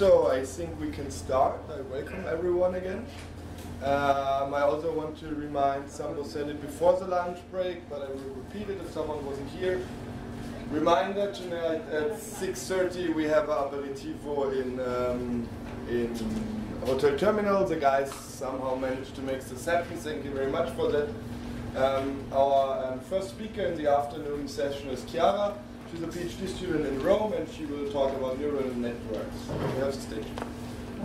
so I think we can start. I welcome everyone again. Um, I also want to remind, Sambo said it before the lunch break, but I will repeat it if someone wasn't here. Reminder, tonight at 6.30 we have aperitivo in, um, in Hotel Terminal. The guys somehow managed to make this happen. Thank you very much for that. Um, our um, first speaker in the afternoon session is Chiara. She's a PhD student in Rome and she will talk about neural networks. You have the stage.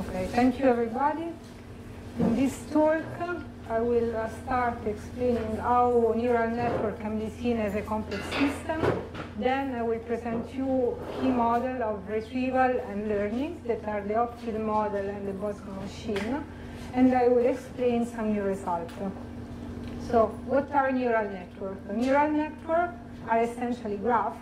Okay, thank you everybody. In this talk, I will uh, start explaining how neural network can be seen as a complex system. Then I will present you key model of retrieval and learning that are the Hopfield model and the Boltzmann machine. And I will explain some new results. So what are neural networks? Neural networks are essentially graphs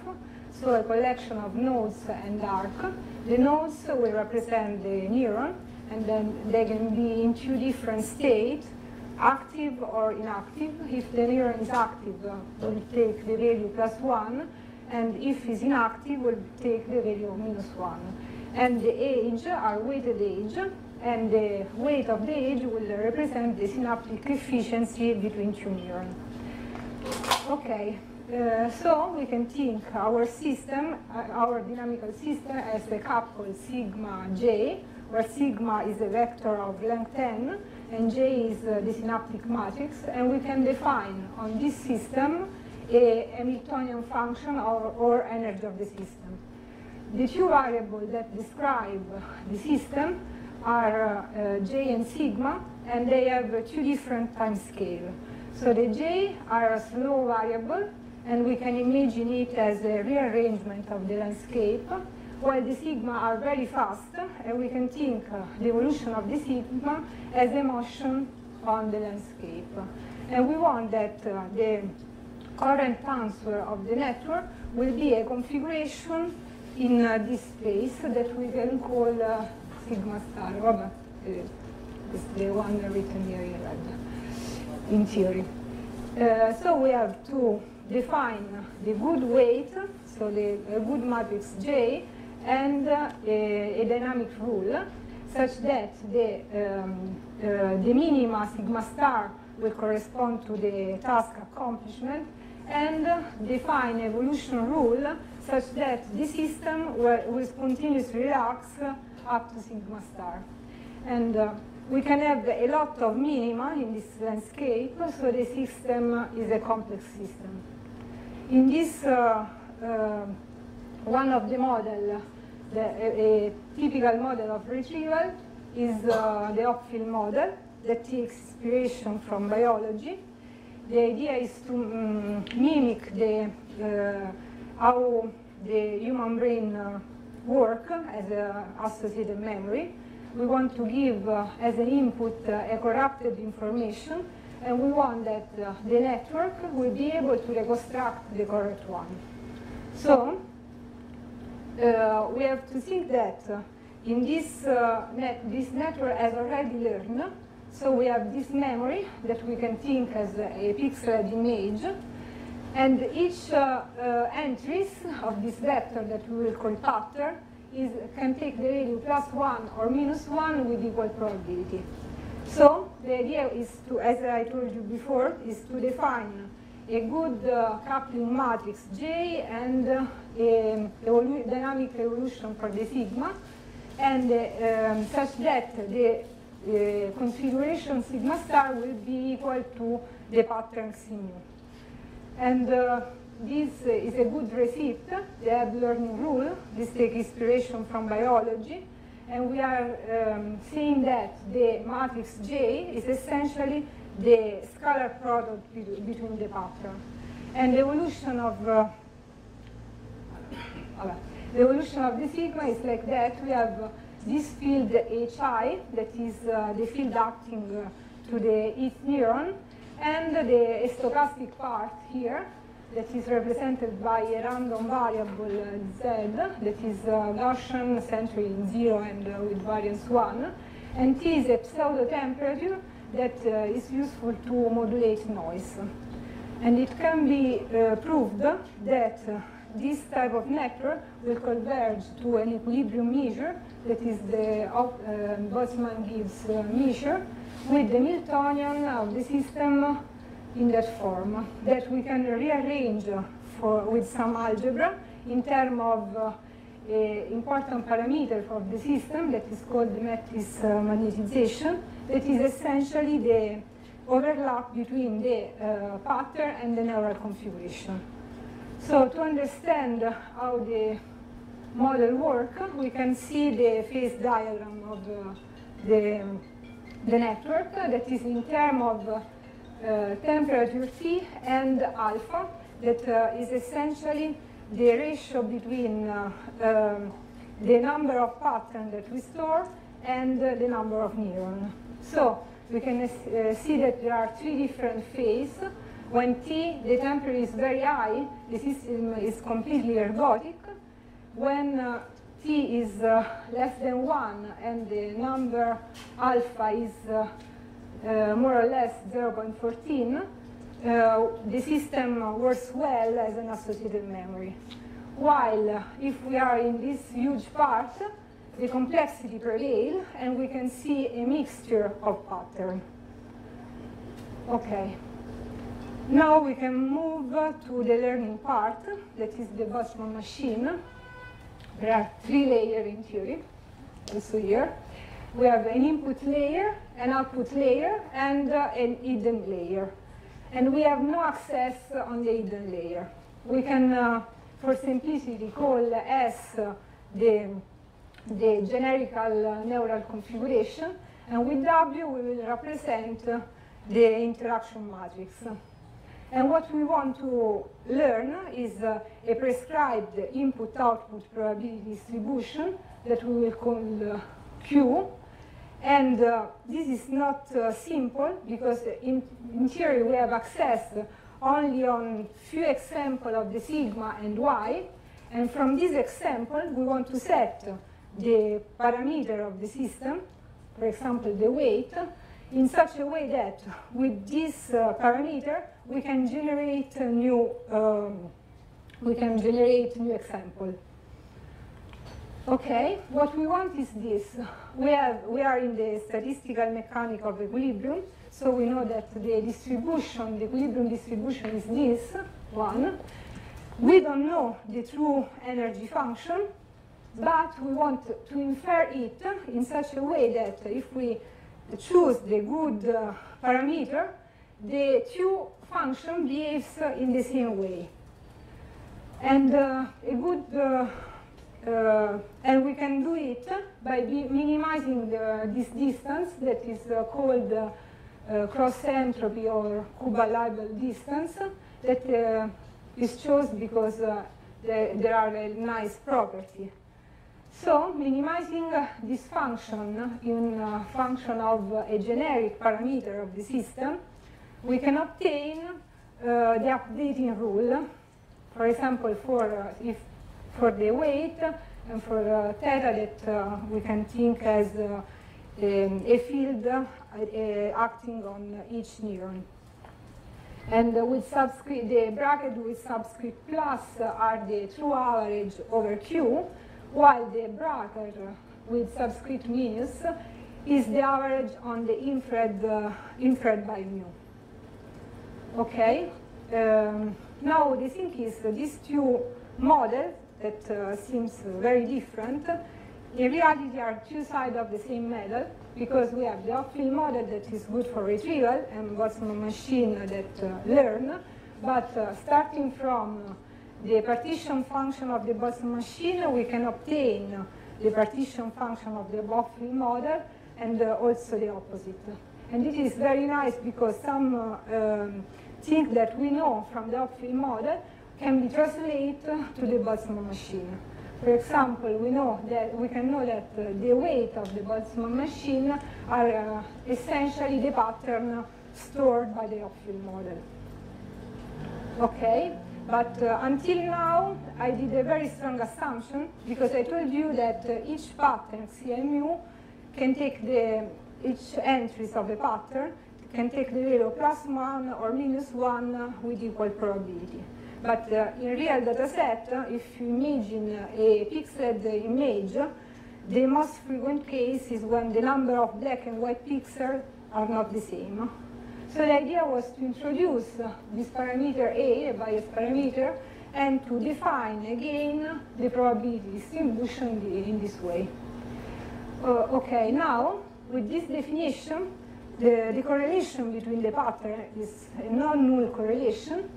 so a collection of nodes and arc. The nodes will represent the neuron, and then they can be in two different states, active or inactive. If the neuron is active, uh, will take the value plus 1, and if it's inactive, we'll take the value minus 1. And the age are weighted age, and the weight of the age will represent the synaptic efficiency between two neurons. Okay, uh, so we can think our system, uh, our dynamical system as a couple sigma j, where sigma is a vector of length n, and j is uh, the synaptic matrix, and we can define on this system a Hamiltonian function or, or energy of the system. The two variables that describe the system are uh, j and sigma, and they have two different time scales. So the j are a slow variable, and we can imagine it as a rearrangement of the landscape, while the sigma are very fast, and we can think uh, the evolution of the sigma as a motion on the landscape. And we want that uh, the current transfer of the network will be a configuration in uh, this space that we can call uh, sigma star. Robert, uh, is the one written here in red, in theory. Uh, so we have two define the good weight, so the good matrix J, and uh, a, a, dynamic rule such that the, um, uh, the minima sigma star will correspond to the task accomplishment and define evolution rule such that the system will, will spontaneously relax up to sigma star. And uh, we can have a lot of minima in this landscape, so the system is a complex system. In this uh, uh, one of the model, the, a, a, typical model of retrieval is uh, the Hopfield model that takes inspiration from biology. The idea is to um, mimic the, uh, how the human brain uh, work as an associated memory. We want to give uh, as an input a corrupted information and we want that uh, the network will be able to reconstruct the correct one. So uh, we have to think that uh, in this, uh, net, this network has already learned, so we have this memory that we can think as a pixeled image, and each uh, entries of this vector that we will call pattern is, can take the value plus 1 or minus 1 with equal probability. So the idea is to, as I told you before, is to define a good uh, coupling matrix J and uh, a evolu dynamic evolution for the sigma, and uh, um, such that the configuration sigma star will be equal to the pattern mu. And uh, this is a good receipt, the learning rule. This takes inspiration from biology and we are um, saying that the matrix J is essentially the scalar product between the pattern. And the evolution of uh, the evolution of the sigma is like that. We have this field HI, that is uh, the field acting uh, to the ETH neuron, and the stochastic part here, that is represented by a random variable z, that is uh, Gaussian, essentially in 0 and uh, with variance 1, and T is a pseudo temperature that uh, is useful to modulate noise. And it can be proved that this type of network will converge to an equilibrium measure, that is the uh, Boltzmann-Gibbs measure, with the Hamiltonian of the system in that form, that we can rearrange for, with some algebra in terms of uh, important parameter of the system that is called the matrix uh, magnetization, that is essentially the overlap between the uh, pattern and the neural configuration. So to understand how the model works, we can see the phase diagram of uh, the, the network that is in terms of uh, temperature T and alpha that uh, is essentially the ratio between uh, um, the number of patterns that we store and uh, the number of neurons. So we can uh, see that there are three different phases. When T, the temperature is very high, the system is completely ergodic. When uh, T is uh, less than 1 and the number alpha is uh, uh, more or less 0.14, uh, the system works well as an associated memory. While if we are in this huge part, the complexity prevails, and we can see a mixture of pattern. Okay. Now we can move to the learning part, that is the Boltzmann machine. There are three layers in theory, also here. We have an input layer, an output layer, and uh, an hidden layer. And we have no access on the hidden layer. We can, uh, for simplicity, call S uh, the the generical uh, neural configuration, and with W we will represent uh, the interaction matrix. And what we want to learn is uh, a prescribed input-output probability distribution that we will call uh, Q. And uh, this is not uh, simple because in, in theory we have access only on few examples of the sigma and y. And from this example, we want to set the parameter of the system, for example, the weight, in such a way that with this uh, parameter we can generate a new um, we can generate new example. Okay, what we want is this. We have we are in the statistical mechanic of equilibrium, so we know that the distribution, the equilibrium distribution is this one. We don't know the true energy function, but we want to infer it in such a way that if we choose the good uh, parameter, the two function behaves in the same way. And uh, a good, uh, uh, and we can do it by minimizing the, this distance that is uh, called cross entropy or Kullback-Leibler distance that is chosen because the, there are a nice property. So minimizing uh, this function in uh, function of uh, a generic parameter of the system, we can obtain uh, the updating rule. For example, for uh, if for the weight and for uh, theta that we can think as um, a field acting on each neuron. And with subscript, the bracket with subscript plus are the true average over Q, while the bracket with subscript minus is the average on the infrared, uh, infrared by mu. Okay? Um, now the thing is uh, these two models that uh, seems very different, in reality are two sides of the same medal because we have the Hopfield model that is good for retrieval and Boltzmann machine that uh, learn, but uh, starting from the partition function of the Boltzmann machine, we can obtain the partition function of the Hopfield model and uh, also the opposite. And it is very nice because some uh, um, things that we know from the Hopfield model can be translated to the Boltzmann machine. For example, we know that we can know that uh, the weight of the Boltzmann machine are uh, essentially the pattern stored by the Hopfield model. Okay, but uh, until now, I did a very strong assumption because I told you that uh, each pattern, xi mu, can take the each entries of a pattern can take the value plus 1 or minus 1 with equal probability. But uh, in real data set, uh, if you imagine a pixeled image, the most frequent case is when the number of black and white pixels are not the same. So the idea was to introduce this parameter A, a bias parameter, and to define again the probability distribution in this way. Uh, okay, now with this definition, the, the correlation between the pattern is a non-null correlation.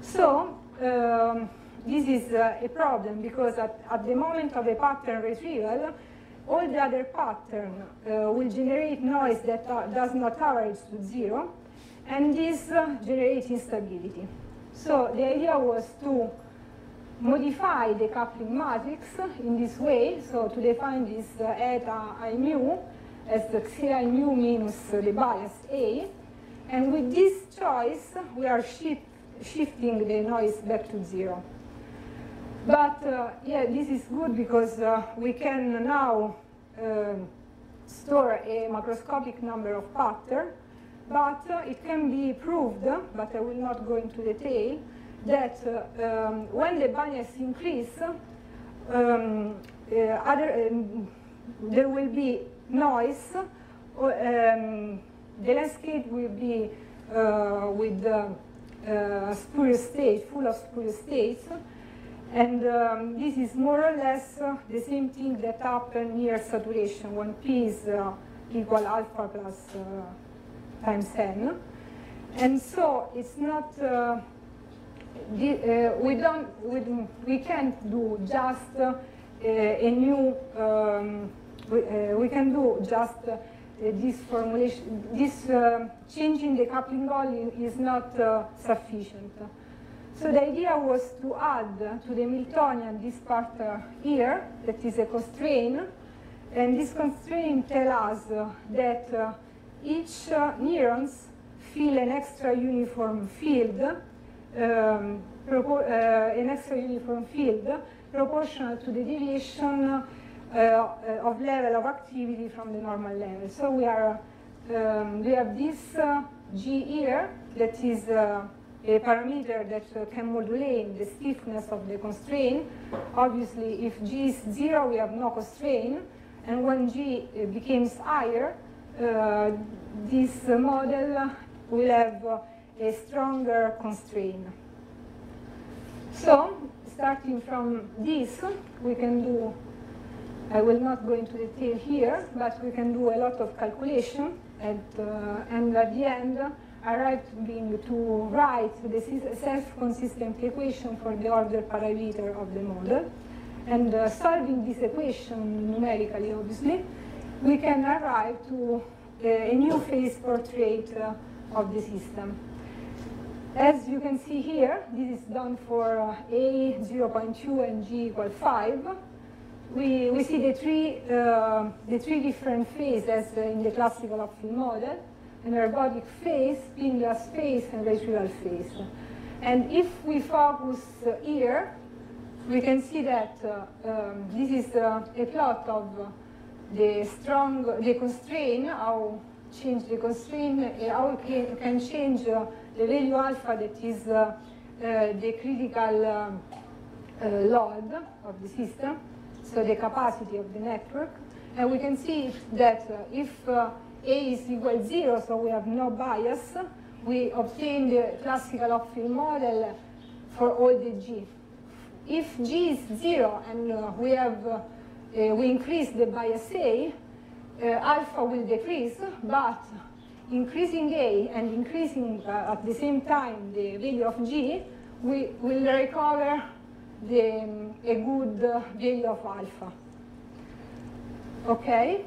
So um, this is uh, a problem because at, at, the moment of a pattern retrieval, all the other pattern uh, will generate noise that uh, does not average to zero, and this uh, generates instability. So the idea was to modify the coupling matrix in this way, so to define this uh, eta i mu as the xi mu minus the bias A, and with this choice we are shift, shifting the noise back to zero. But uh, yeah, this is good because uh, we can now uh, store a macroscopic number of patterns, but uh, it can be proved, but I will not go into detail, that uh, um, when the bias increase, um, uh, other, um, there will be noise, um, the landscape will be with spurious state, full of spurious states, and um, this is more or less uh, the same thing that happened near saturation when p is uh, equal alpha plus uh, times n. And so it's not, uh, the, uh, we don't, we, we can't do just uh, a new, um, we, we, can do just this formulation, this changing the coupling volume is not sufficient. So the idea was to add to the Hamiltonian this part uh, here, that is a constraint, and this constraint tells us uh, that uh, each uh, neurons feel an extra uniform field, um, uh, an extra uniform field proportional to the deviation uh, of level of activity from the normal level. So we are um, we have this G here that is a parameter that uh, can modulate the stiffness of the constraint. Obviously, if G is zero, we have no constraint. And when G uh, becomes higher, uh, this model will have uh, a stronger constraint. So, starting from this, we can do, I will not go into detail here, but we can do a lot of calculation, and, uh, and at the end, arrived being to write the self-consistent equation for the order parameter of the model. And uh, solving this equation numerically, obviously, we can arrive to uh, a new phase portrait uh, of the system. As you can see here, this is done for uh, A 0.2 and G equal 5. We, we see the three, uh, the three different phases in the classical Hopfield model an ergodic phase, spin glass phase, and retrieval phase. And if we focus uh, here, we can see that uh, um, this is uh, a plot of the strong, the constraint, how change the constraint, uh, how can, can change uh, the value alpha that is uh, the critical um, load of the system, so the capacity of the network. And we can see that if a is equal to 0, so we have no bias. We obtain the classical Hopfield model for all the G. If G is 0 and uh, we have uh, uh, we increase the bias A, uh, alpha will decrease, but increasing A and increasing uh, at the same time the value of G, we will recover the, um, a good uh, value of alpha. Okay?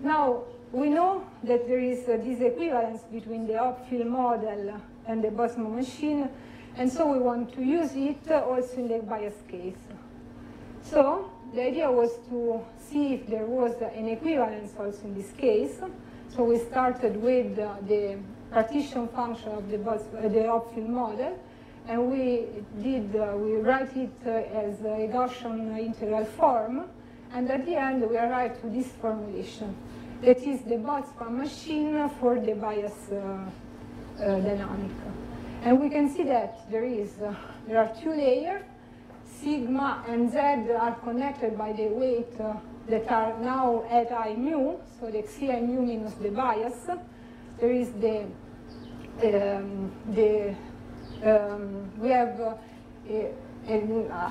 Now, we know that there is this equivalence between the Hopfield model and the Boltzmann machine, and so we want to use it also in the bias case. So the idea was to see if there was an equivalence also in this case. So we started with the partition function of the, the Hopfield model, and we did, uh, we write it uh, as a Gaussian integral form, and at the end we arrive to this formulation that is the Boltzmann machine for the bias uh, uh, dynamic. And we can see that there is, uh, there are two layers, sigma and z are connected by the weight uh, that are now eta i mu, so the xi mu minus the bias. There is the, um, the um, we have uh, a, uh,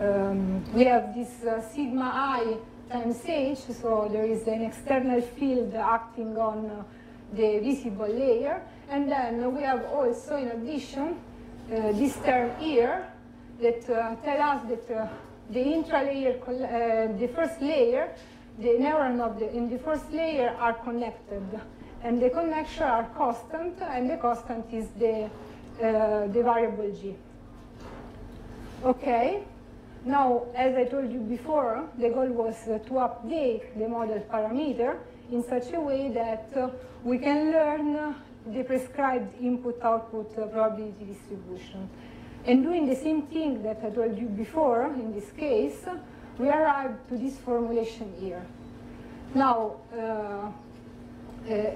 um, we have this uh, sigma i times h, so there is an external field acting on uh, the visible layer. And then we have also, in addition, this term here that tell us that the intralayer, uh, the first layer, the neuron of the, in the first layer are connected. And the connection are constant, and the constant is the, uh, the variable g. Okay, now, as I told you before, the goal was uh, to update the model parameter in such a way that uh, we can learn the prescribed input-output uh, probability distribution. And doing the same thing that I told you before, in this case, we arrived to this formulation here. Now, uh, uh,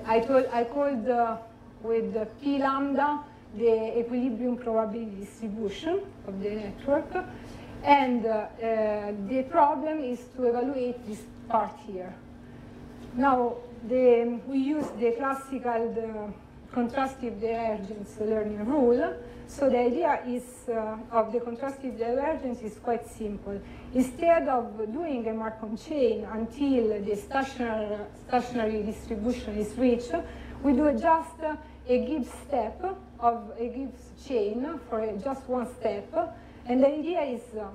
I, told, I called uh, with P lambda the equilibrium probability distribution of the network. And uh, uh, the problem is to evaluate this part here. Now, the, we use the classical the contrastive divergence learning rule. So the idea is uh, of the contrastive divergence is quite simple. Instead of doing a Markov chain until the stationary, stationary distribution is reached, we do just a Gibbs step of a Gibbs chain for just one step. And the idea is uh,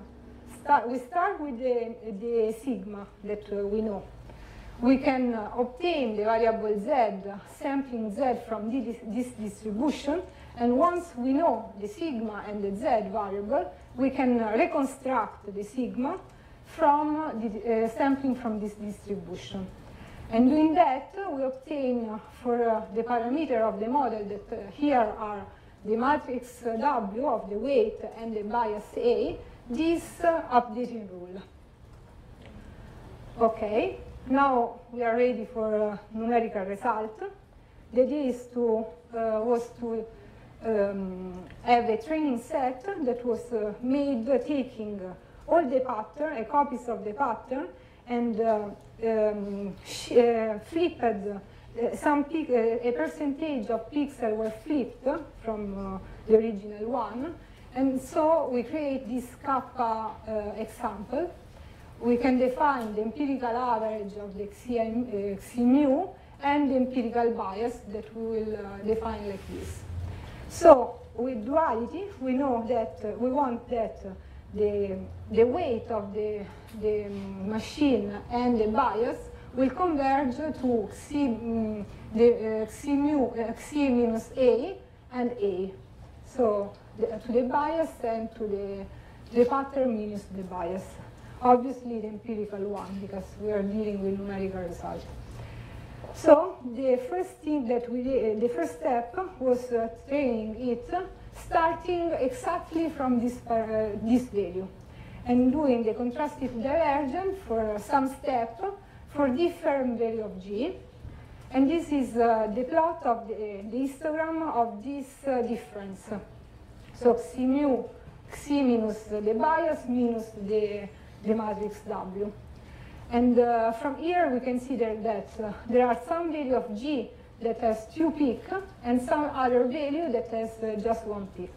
start, we start with the, the sigma that uh, we know we can uh, obtain the variable z, sampling z from this, this distribution, and once we know the sigma and the z variable, we can uh, reconstruct the sigma from the, uh, sampling from this distribution. And doing that, we obtain uh, for uh, the parameter of the model that uh, here are the matrix W of the weight and the bias A, this updating rule. Okay, now we are ready for numerical result. The idea is to, uh, was to um, have a training set that was uh, made taking all the pattern, a copies of the pattern, and uh, um, uh, flipped uh, some a percentage of pixels were flipped from the original one, and so we create this kappa example we can define the empirical average of the xi, xi mu and the empirical bias that we will define like this. So with duality, we know that we want that the, the weight of the, the machine and the bias will converge to xi, um, the, uh, xi, mu, uh, xi minus a and a. So the, to the bias and to the, the pattern minus the bias obviously the empirical one because we are dealing with numerical results. So the first thing that we did, the first step was uh, training it starting exactly from this, uh, this value and doing the contrastive divergence for some step for different value of g. And this is uh, the plot of the, the histogram of this uh, difference. So xi mu, xi minus the bias minus the the matrix W. And uh, from here we consider that uh, there are some value of G that has two peak and some other value that has uh, just one peak.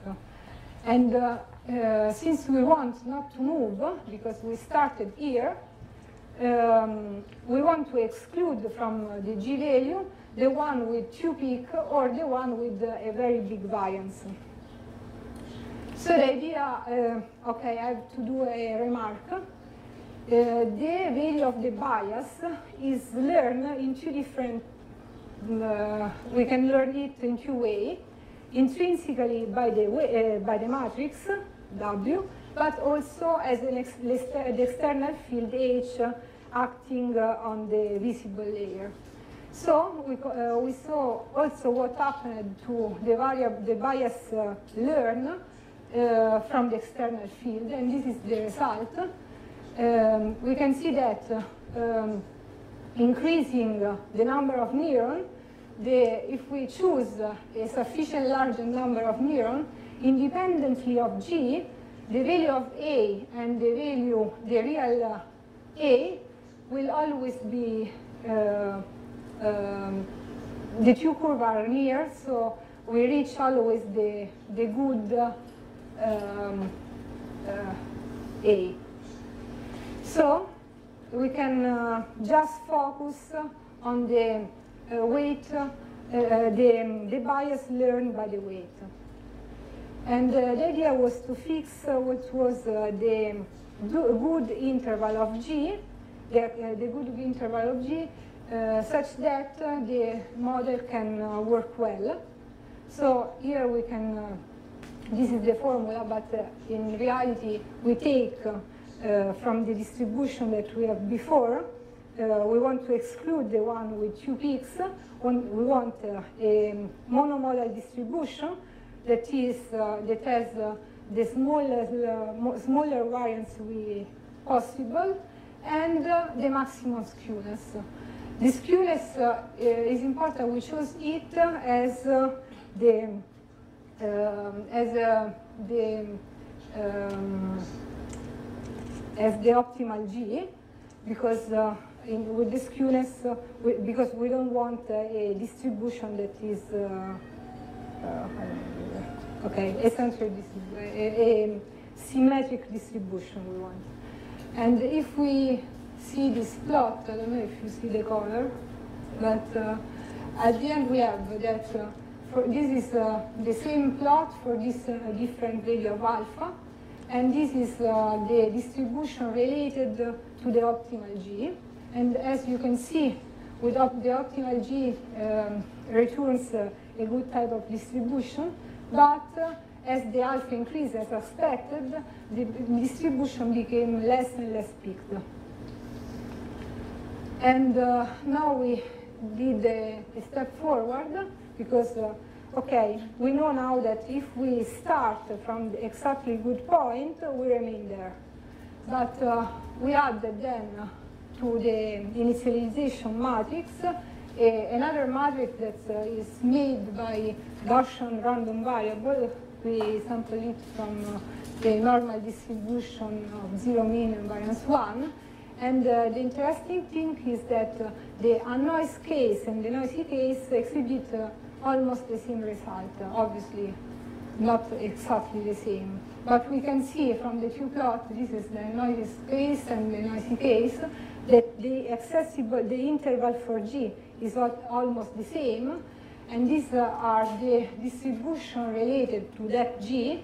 And uh, uh, since we want not to move, because we started here, um, we want to exclude from the G value the one with two peak or the one with a very big variance. So the idea, uh, okay, I have to do a remark. Uh, the value of the bias is learned in two different, uh, we can learn it in two ways. Intrinsically by the, way, uh, by the matrix W, but also as an ex the external field H acting uh, on the visible layer. So we, uh, we saw also what happened to the, the bias uh, learn from the external field, and this is the result um, we can see that uh, um, increasing uh, the number of neurons if we choose a sufficient large number of neurons, independently of G, the value of A and the value, the real A, will always be, uh, um, the two curves are near, so we reach always the, the good um, uh, A. So we can uh, just focus on the uh, weight, uh, the, the bias learned by the weight. And uh, the idea was to fix uh, what was uh, the good interval of G, the, the good interval of G, such that the model can work well. So here we can, this is the formula, but in reality we take uh, from the distribution that we have before. Uh, we want to exclude the one with two peaks. We want uh, a monomodal distribution that is that has the smallest, smaller variance we possible and the maximum skewness. The skewness uh, is important. We choose it as uh, the um, as uh, the um, as the optimal G because uh, in, with this skewness, uh, we, because we don't want uh, a distribution that is, uh, uh, okay, is a, a, symmetric distribution we want. And if we see this plot, I don't know if you see the color, but uh, at the end we have that for, this is the same plot for this different value of alpha, and this is uh, the distribution related to the optimal G. And as you can see, with op the optimal G um, returns uh, a good type of distribution, but uh, as the alpha increased as expected, the distribution became less and less peaked. And uh, now we did a, a, step forward because uh, okay, we know now that if we start from the exactly good point, we remain there. But uh, we added then to the initialization matrix another matrix that uh, is made by Gaussian random variable. We sample it from uh, the normal distribution of zero mean and variance one. And uh, the interesting thing is that uh, the unnoised case and the noisy case exhibit uh, almost the same result, obviously not exactly the same. But we can see from the two plots, this is the noisy case and the noisy case, that the accessible, the interval for G is almost the same, and these uh, are the distribution related to that G.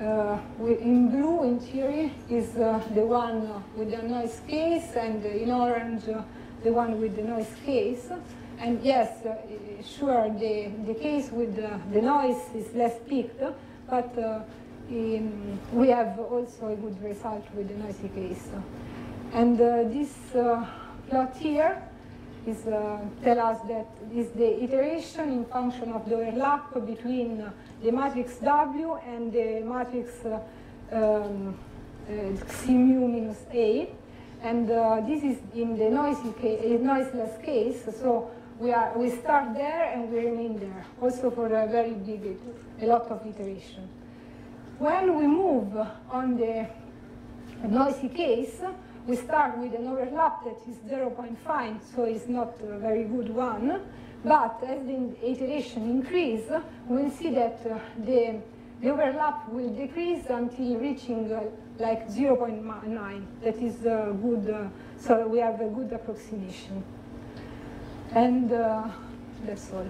Uh, in blue, in theory, is uh, the one with the noise case, and in orange, uh, the one with the noise case. And yes, uh, sure, the, the case with the, the noise is less peaked, but uh, in, we have also a good result with the noisy case. And uh, this uh, plot here is uh, tell us that is the iteration in function of the overlap between the matrix W and the matrix uh, um, xi mu minus A. And this is in the noisy case, noiseless case, so we, are, we start there and we remain there, also for a very big, a lot of iteration. When we move on the noisy case, we start with an overlap that is 0.5, so it's not a very good one. But as the iteration increase, we'll see that uh, the, the overlap will decrease until reaching uh, like 0.9. That is uh, good, so we have a good approximation. And uh, that's all.